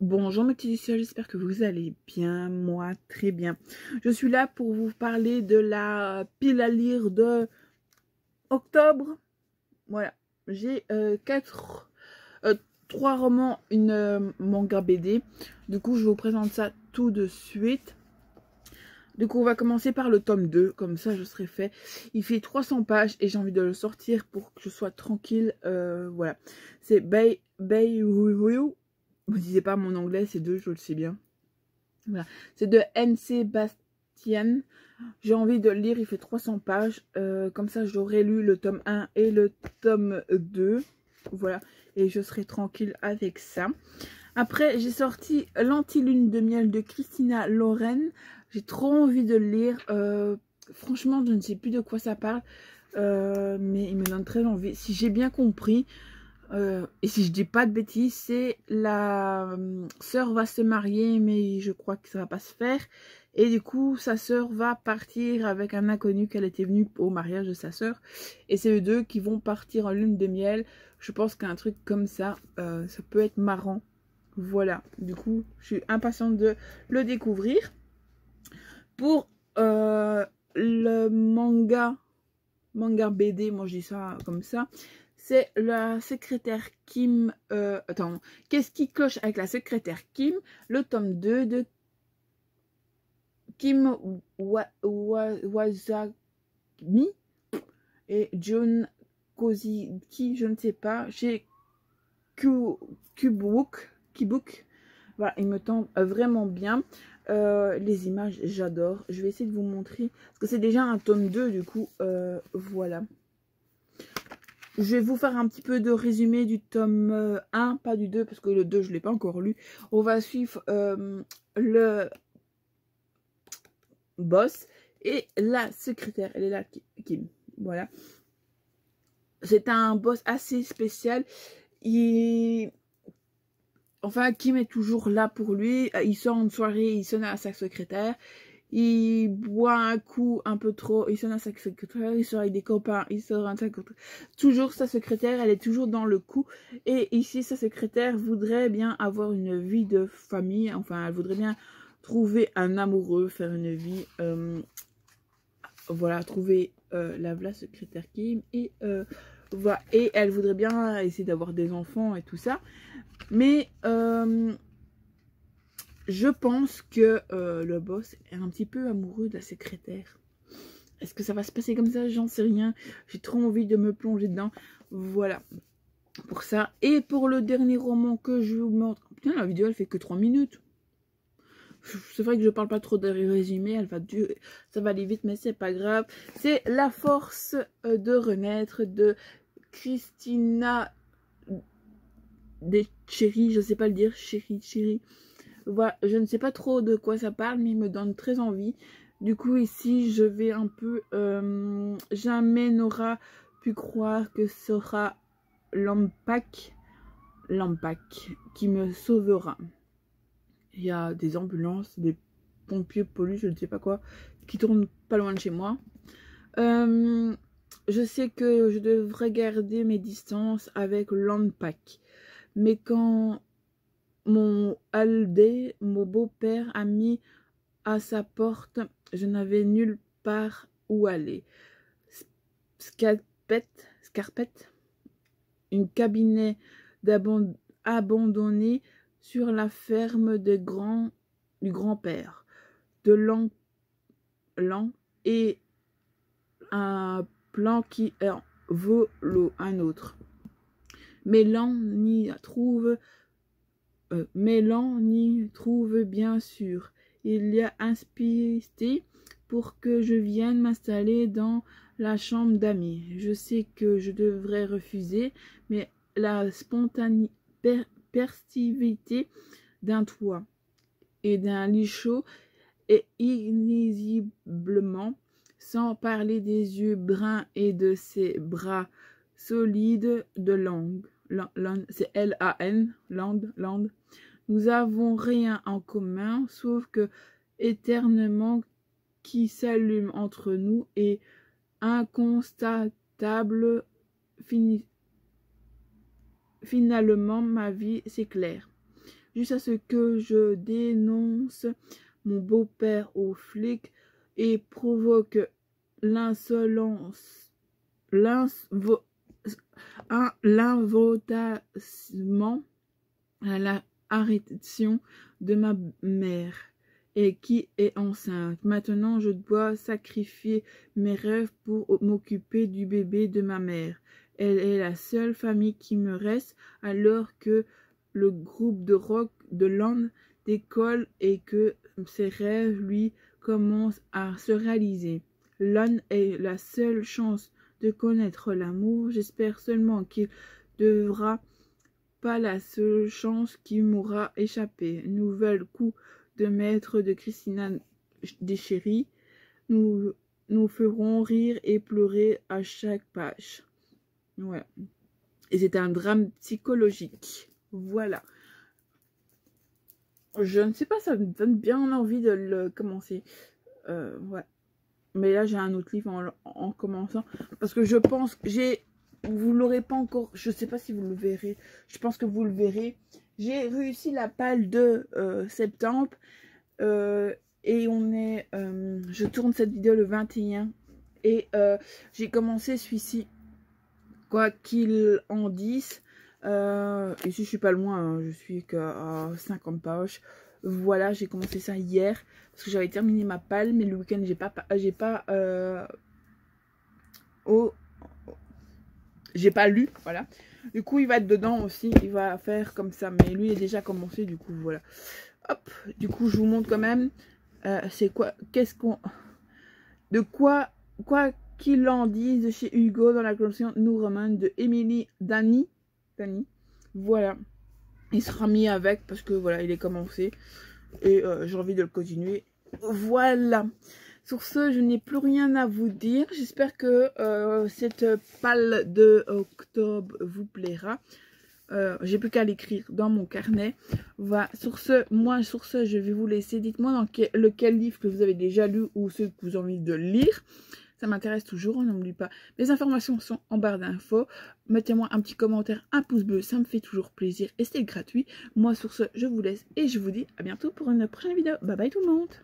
Bonjour mes petits j'espère que vous allez bien, moi très bien. Je suis là pour vous parler de la pile à lire de octobre. Voilà, j'ai euh, quatre, euh, trois romans, une euh, manga BD. Du coup, je vous présente ça tout de suite. Du coup, on va commencer par le tome 2, comme ça je serai fait. Il fait 300 pages et j'ai envie de le sortir pour que je sois tranquille. voilà, c'est Bay, Bay vous disais pas mon anglais, c'est deux, je le sais bien. Voilà. C'est de N.C. Bastian. J'ai envie de le lire, il fait 300 pages. Euh, comme ça, j'aurai lu le tome 1 et le tome 2. Voilà. Et je serai tranquille avec ça. Après, j'ai sorti L'Antilune de miel de Christina Loren. J'ai trop envie de le lire. Euh, franchement, je ne sais plus de quoi ça parle. Euh, mais il me donne très envie. Si j'ai bien compris, euh, et si je dis pas de bêtises, c'est la euh, sœur va se marier, mais je crois que ça va pas se faire. Et du coup, sa sœur va partir avec un inconnu qu'elle était venue au mariage de sa sœur. Et c'est eux deux qui vont partir en lune de miel. Je pense qu'un truc comme ça, euh, ça peut être marrant. Voilà, du coup, je suis impatiente de le découvrir. Pour le manga, manga BD, moi je dis ça comme ça, c'est la secrétaire Kim. Euh, attends, qu'est-ce qui cloche avec la secrétaire Kim? Le tome 2 de Kim Wazami et John Koziki, je ne sais pas, chez. Kibuk. Voilà, il me tente vraiment bien. Euh, les images, j'adore. Je vais essayer de vous montrer. Parce que c'est déjà un tome 2, du coup, euh, voilà. Je vais vous faire un petit peu de résumé du tome 1, euh, pas du 2, parce que le 2, je ne l'ai pas encore lu. On va suivre euh, le boss et la secrétaire. Elle est là, Kim. Voilà. C'est un boss assez spécial. Il... Enfin, Kim est toujours là pour lui. Il sort en soirée, il sonne à sa secrétaire il boit un coup un peu trop, il sonne à sa secrétaire, il sort avec des copains, il sort sa secrétaire. Toujours sa secrétaire, elle est toujours dans le coup. Et ici, sa secrétaire voudrait bien avoir une vie de famille, enfin, elle voudrait bien trouver un amoureux, faire une vie, euh, voilà, trouver euh, la, secrétaire Kim et euh, et elle voudrait bien essayer d'avoir des enfants et tout ça. Mais je pense que euh, le boss est un petit peu amoureux de la secrétaire. Est-ce que ça va se passer comme ça? J'en sais rien. J'ai trop envie de me plonger dedans. Voilà. Pour ça. Et pour le dernier roman que je vous montre. Putain, la vidéo, elle fait que 3 minutes. C'est vrai que je parle pas trop de résumé. Elle va durer. Ça va aller vite, mais c'est pas grave. C'est La force euh, de renaître de Christina des Chéri. Je sais pas le dire. Chéri, Chéri. Je ne sais pas trop de quoi ça parle, mais il me donne très envie. Du coup, ici, je vais un peu... Euh, jamais n'aura pu croire que ce sera l'Ampac, l'Ampac qui me sauvera. Il y a des ambulances, des pompiers pollués, je ne sais pas quoi, qui tournent pas loin de chez moi. Euh, je sais que je devrais garder mes distances avec l'Ampac. Mais quand mon Aldé, mon beau-père, a mis à sa porte. Je n'avais nulle part où aller. Scarpette, scarpette une cabinet abandonné sur la ferme du grand-père, de l'an et un plan qui vaut un autre. Mais l'an n'y trouve euh, Mélan n'y trouve bien sûr. Il y a inspiré pour que je vienne m'installer dans la chambre d'amis. Je sais que je devrais refuser, mais la spontanéité, d'un toit et d'un lit chaud est invisiblement, sans parler des yeux bruns et de ses bras solides de langue c'est L-A-N, Land, Land. Nous avons rien en commun, sauf que éternellement qui s'allume entre nous et inconstatable finalement ma vie s'éclaire. jusqu'à ce que je dénonce mon beau-père aux flics et provoque l'insolence, l'invotation à la arrêtation de ma mère et qui est enceinte. Maintenant, je dois sacrifier mes rêves pour m'occuper du bébé de ma mère. Elle est la seule famille qui me reste alors que le groupe de rock de Land décolle et que ses rêves, lui, commencent à se réaliser. L'un est la seule chance de connaître l'amour. J'espère seulement qu'il devra pas la seule chance qui m'aura échappé. Nouvel coup de maître de Christina Déchéry. Nous nous ferons rire et pleurer à chaque page. Ouais. Et c'est un drame psychologique. Voilà. Je ne sais pas, ça me donne bien envie de le commencer. Euh, ouais. Mais là, j'ai un autre livre en, commençant. Parce que je pense que j'ai... Vous l'aurez pas encore... Je sais pas si vous le verrez. Je pense que vous le verrez. J'ai réussi la palle de euh, septembre. Euh, et on est... je tourne cette vidéo le 21. Et j'ai commencé celui-ci. Quoi qu'il en dise. ici, je suis pas loin. Hein. je suis qu'à 50 pages. Voilà, j'ai commencé ça hier parce que j'avais terminé ma palle, mais le week-end j'ai pas, j'ai pas, oh, j'ai pas lu, voilà. Du coup, il va être dedans aussi, il va faire comme ça, mais lui il est déjà commencé, du coup voilà. Hop, du coup je vous montre quand même, euh, c'est quoi, qu'est-ce qu'on, de quoi, quoi qu'il en dise de chez Hugo dans la collection Nous Roman de Emily Dani, Dani, voilà il sera mis avec parce que voilà, il est commencé et euh, j'ai envie de le continuer. Voilà. Sur ce, je n'ai plus rien à vous dire. J'espère que euh, cette palle de octobre vous plaira. Euh, j'ai plus qu'à l'écrire dans mon carnet. Voilà. Sur ce, moi, sur ce, je vais vous laisser. Dites-moi dans lequel livre que vous avez déjà lu ou ceux que vous avez envie de lire. Ça m'intéresse toujours, on n'oublie pas. Les informations sont en barre d'infos. Mettez-moi un petit commentaire, un pouce bleu, ça me fait toujours plaisir et c'est gratuit. Moi sur ce, je vous laisse et je vous dis à bientôt pour une prochaine vidéo. Bye bye tout le monde